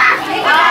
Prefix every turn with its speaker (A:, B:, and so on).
A: Hey,